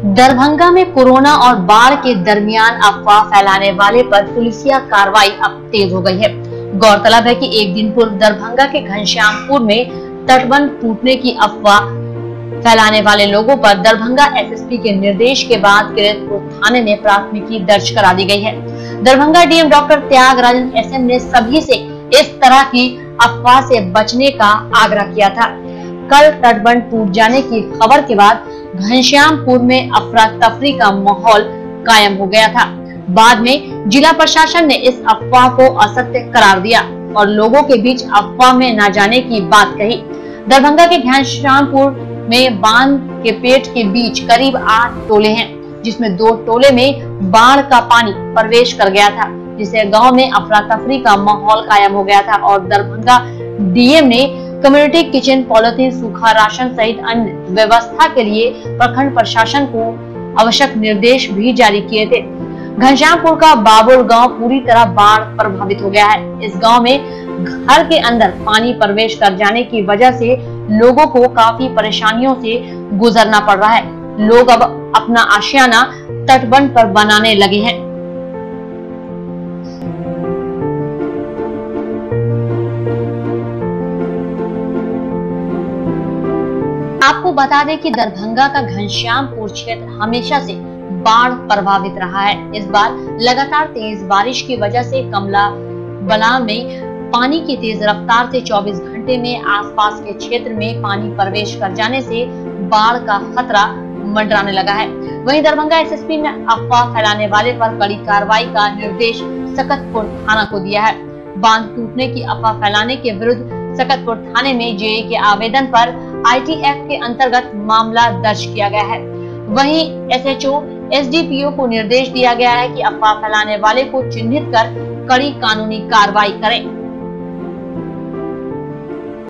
दरभंगा में कोरोना और बाढ़ के दरमियान अफवाह फैलाने वाले पर पुलिसिया कार्रवाई अब तेज हो गई है। गौरतलब है कि एक दिन पूर्व दरभंगा के घनश्यामपुर में तटबंध टूटने की अफवाह फैलाने वाले लोगों पर दरभंगा एसएसपी के निर्देश के बाद किरतपुर थाने में प्राथमिकी दर्ज करा दी गई है। दरभंगा डीएम डॉक्टर त्याग त्यागराजन एसएम ने सभी से इस तरह की अफवाह से बचने का आग्रह किया था। कल तटबंध टूट जाने की खबर के बाद घनश्यामपुर में अफरा तफरी का माहौल कायम हो गया था। बाद में जिला प्रशासन ने इस अफवाह को असत्य करार दिया और लोगों के बीच अफवाह में न जाने की बात कही। दरभंगा के घनश्यामपुर में बाँध के पेट के बीच करीब आठ टोले हैं, जिसमें दो टोले में बाढ़ का पानी प्रवेश कर गया था, जिससे गाँव में अफरा तफरी का माहौल कायम हो गया था और दरभंगा डीएम ने कम्युनिटी किचन, पॉलिथीन, सूखा राशन सहित अन्य व्यवस्था के लिए प्रखंड प्रशासन को आवश्यक निर्देश भी जारी किए थे। घनश्यामपुर का बाबुल गाँव पूरी तरह बाढ़ प्रभावित हो गया है। इस गाँव में घर के अंदर पानी प्रवेश कर जाने की वजह से लोगों को काफ़ी परेशानियों से गुजरना पड़ रहा है। लोग अब अपना आशियाना तटबंध पर बनाने लगे हैं। आपको बता दें कि दरभंगा का घनश्यामपुर क्षेत्र हमेशा से बाढ़ प्रभावित रहा है। इस बार लगातार तेज बारिश की वजह से कमला बलान में पानी की तेज रफ्तार से 24 घंटे में आसपास के क्षेत्र में पानी प्रवेश कर जाने से बाढ़ का खतरा मंडराने लगा है। वहीं दरभंगा एसएसपी ने अफवाह फैलाने वाले पर कड़ी कार्रवाई का निर्देश सकतपुर थाना को दिया है। बाँध टूटने की अफवाह फैलाने के विरुद्ध सकतपुर थाने में जेए के आवेदन पर आईटी एक्ट के अंतर्गत मामला दर्ज किया गया है। वहीं एसएचओ एसडीपीओ को निर्देश दिया गया है कि अफवाह फैलाने वाले को चिन्हित कर कड़ी कानूनी कार्रवाई करें।